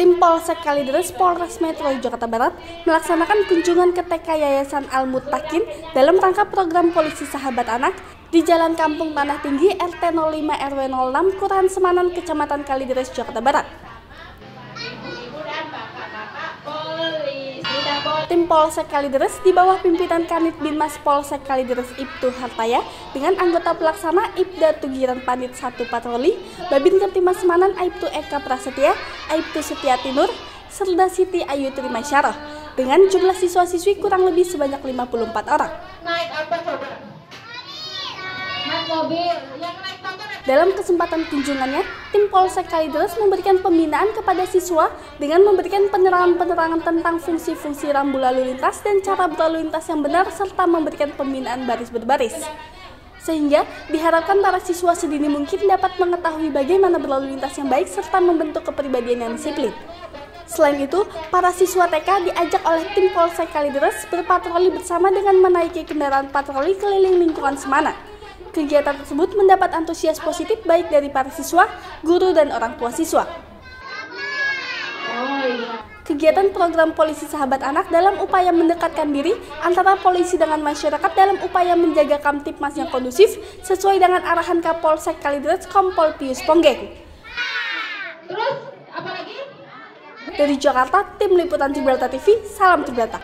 Tim Polsek Kalideres Polres Metro Jakarta Barat melaksanakan kunjungan ke TK Yayasan Al Mutakin dalam rangka program Polisi Sahabat Anak di Jalan Kampung Tanah Tinggi RT 05 RW 06 Kelurahan Semanan Kecamatan Kalideres Jakarta Barat. Tim Polsek Kalideres di bawah pimpinan Kanit Binmas Polsek Kalideres Ibtu Hartaya dengan anggota pelaksana Ibda Tugiran Panit 1 Patroli, Babin Kertimas Semanan Aibtu Eka Prasetya, Aibtu Setiati Nur, Serda Siti Ayu Terima Syarah dengan jumlah siswa-siswi kurang lebih sebanyak 54 orang. Naik apa coba? Naik mobil. Yang naik motor Dalam kesempatan kunjungannya, tim Polsek Kalideres memberikan pembinaan kepada siswa dengan memberikan penerangan-penerangan tentang fungsi-fungsi rambu lalu lintas dan cara berlalu lintas yang benar serta memberikan pembinaan baris berbaris. Sehingga diharapkan para siswa sedini mungkin dapat mengetahui bagaimana berlalu lintas yang baik serta membentuk kepribadian yang disiplin. Selain itu, para siswa TK diajak oleh tim Polsek Kalideres berpatroli bersama dengan menaiki kendaraan patroli keliling lingkungan Semana. Kegiatan tersebut mendapat antusias positif baik dari para siswa, guru, dan orang tua siswa. Kegiatan program Polisi Sahabat Anak dalam upaya mendekatkan diri antara polisi dengan masyarakat dalam upaya menjaga Kamtipmas yang kondusif sesuai dengan arahan Kapolsek Kalideres Kompol Pius Ponggeng. Terus? Dari Jakarta, tim liputan Cibrata TV, salam Cibrata.